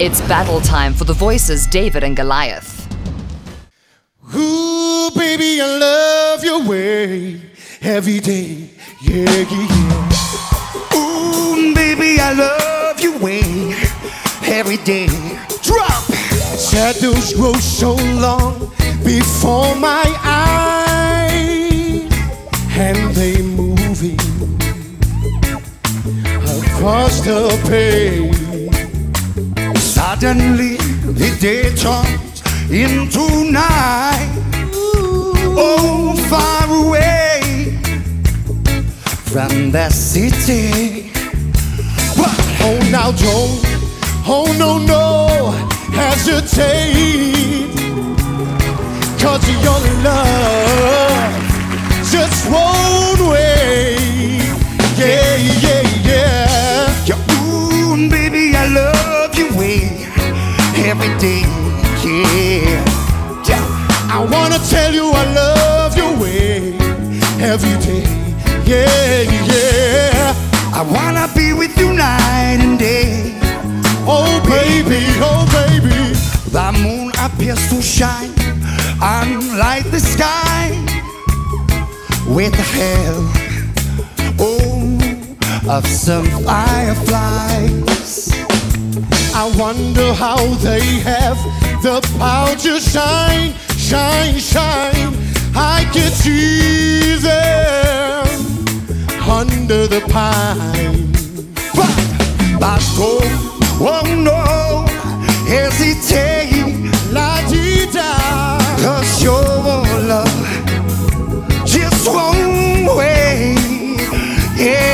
It's battle time for the voices David and Goliath. Ooh, baby, I love your way every day. Yeah, yeah, yeah. Ooh, baby, I love your way every day. Drop! Shadows grow so long before my eyes, and they moving across the. Suddenly, the day turns into night. Oh, far away from the city. Oh, now don't, oh no, no, hesitate. Cause your love tell you I love your way every day. Yeah, yeah. I wanna be with you night and day. Oh, baby, oh, baby. The moon appears to shine light the sky with the help, oh, of some fireflies. I wonder how they have the power to shine, shine, shine. I can see them under the pine. But my soul won't oh know, hesitate, la di da. Cause your love just won't wait. Yeah.